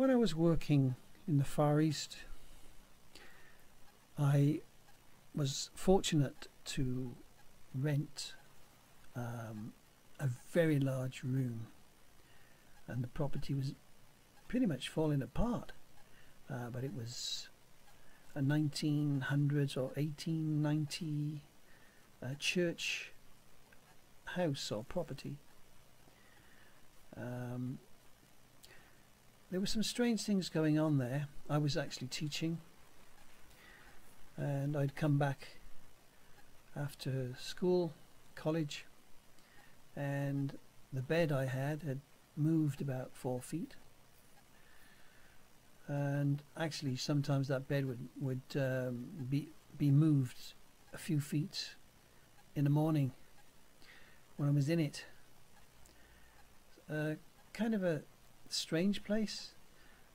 when I was working in the Far East, I was fortunate to rent um, a very large room, and the property was pretty much falling apart. Uh, but it was a 1900s or 1890 uh, church house or property. There were some strange things going on there. I was actually teaching, and I'd come back after school, college, and the bed I had had moved about four feet. And actually, sometimes that bed would would um, be be moved a few feet in the morning when I was in it. Uh, kind of a strange place.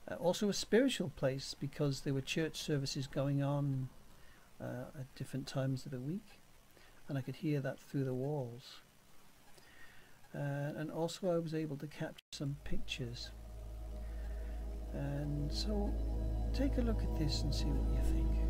Uh, also a spiritual place because there were church services going on uh, at different times of the week, and I could hear that through the walls. Uh, and also, I was able to capture some pictures. And so, take a look at this and see what you think.